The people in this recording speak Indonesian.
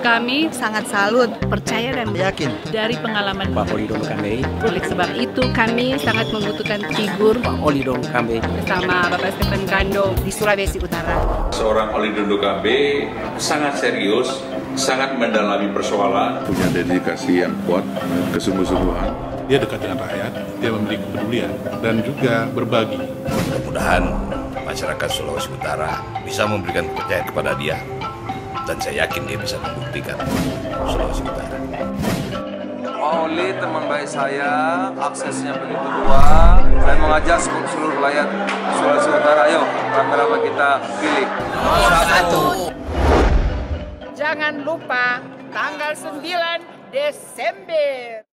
kami sangat salut, percaya dan yakin dari pengalaman Pak Oli Dong Kambe, Oleh sebab itu kami sangat membutuhkan figur Pak Oli Dong Kambe, bersama Bapak Stephen Kando di Sulawesi Utara. Seorang Oli Dondo Kambe sangat serius, sangat mendalami persoalan. punya dedikasi yang kuat, kesungguh-sungguhan. Dia dekat dengan rakyat, dia memiliki kepedulian dan juga berbagi. Mudah-mudahan masyarakat Sulawesi Utara bisa memberikan kepercayaan kepada dia dan saya yakin dia bisa membuktikan Sulawesi Utara. Oli teman baik saya, aksesnya begitu luas. Saya mengajak seluruh rakyat Sulawesi Utara, ayo rame-rame kita pilih. Satu. Jangan lupa tanggal 9 Desember